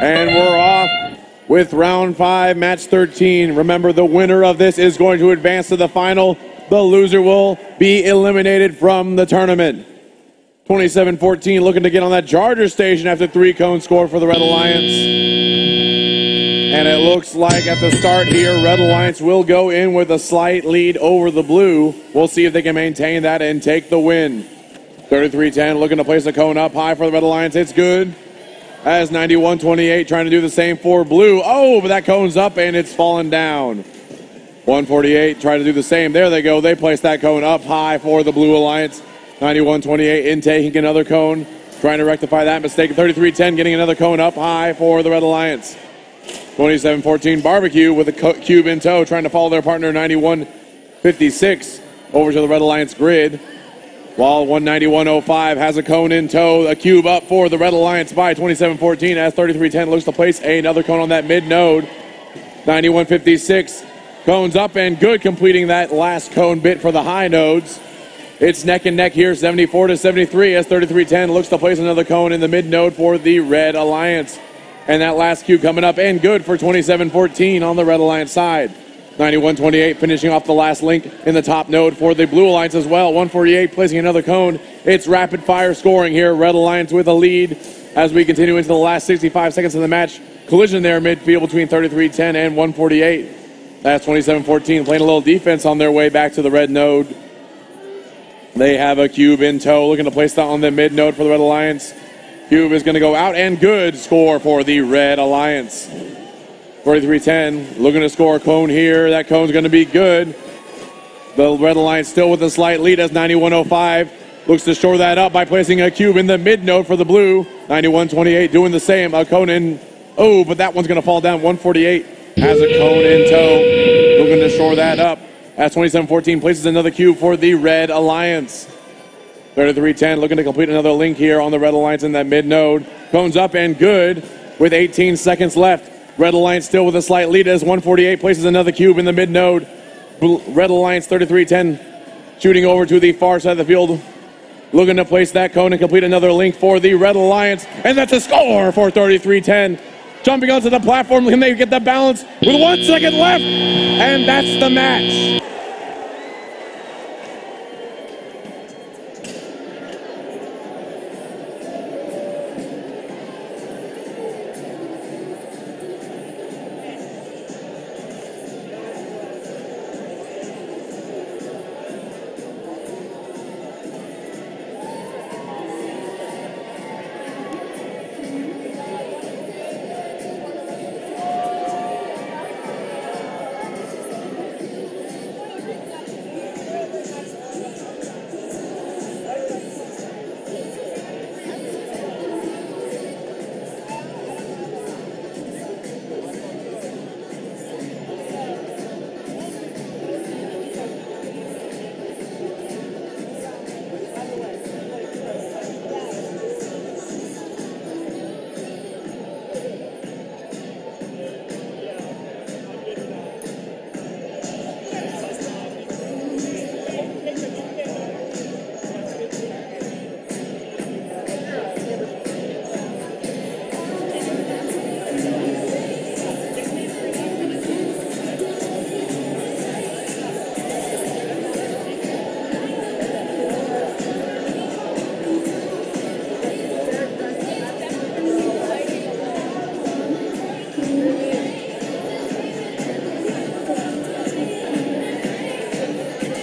And we're off with round five, match 13. Remember, the winner of this is going to advance to the final. The loser will be eliminated from the tournament. 27 14, looking to get on that Charger station after three cone score for the Red Alliance. And it looks like at the start here, Red Alliance will go in with a slight lead over the blue. We'll see if they can maintain that and take the win. 33 10, looking to place a cone up high for the Red Alliance. It's good. As 91 28, trying to do the same for blue. Oh, but that cone's up and it's fallen down. 148, trying to do the same. There they go. They place that cone up high for the Blue Alliance. 91 28 in another cone, trying to rectify that mistake. 33 10 getting another cone up high for the Red Alliance. 27 14 barbecue with a cube in tow, trying to follow their partner 91 56 over to the Red Alliance grid. While 191.05 has a cone in tow, a cube up for the Red Alliance by 27 14 as 33 10 looks to place another cone on that mid node. 91.56 cones up and good, completing that last cone bit for the high nodes. It's neck and neck here, 74 to 73 as 3310 looks to place another cone in the mid node for the Red Alliance. And that last cue coming up and good for 27-14 on the Red Alliance side. 91-28 finishing off the last link in the top node for the Blue Alliance as well. 148 placing another cone. It's rapid fire scoring here. Red Alliance with a lead as we continue into the last 65 seconds of the match. Collision there midfield between 33-10 and 148. That's 27-14 playing a little defense on their way back to the red node. They have a cube in tow, looking to place that on the mid node for the Red Alliance. Cube is going to go out and good score for the Red Alliance. 43-10, looking to score a cone here. That cone's going to be good. The Red Alliance still with a slight lead as 91.05 looks to shore that up by placing a cube in the mid node for the blue. 91.28 doing the same. A cone in. Oh, but that one's going to fall down. 148 has a cone in tow. Looking to shore that up. As 27-14 places another cube for the Red Alliance. 33-10 looking to complete another link here on the Red Alliance in that mid node. Cones up and good with 18 seconds left. Red Alliance still with a slight lead as 148 places another cube in the mid node. Red Alliance 33-10 shooting over to the far side of the field. Looking to place that cone and complete another link for the Red Alliance. And that's a score for 33-10 jumping onto the platform. Can they get the balance with one second left? And that's the match.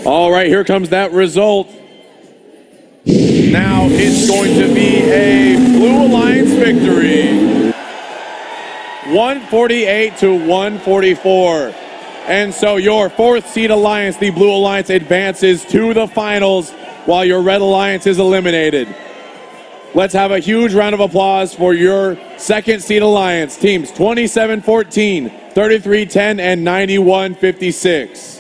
All right, here comes that result. Now it's going to be a Blue Alliance victory. 148 to 144. And so your fourth seed alliance, the Blue Alliance, advances to the finals while your Red Alliance is eliminated. Let's have a huge round of applause for your second seed alliance, teams 27 14, 33 10, and 91 56.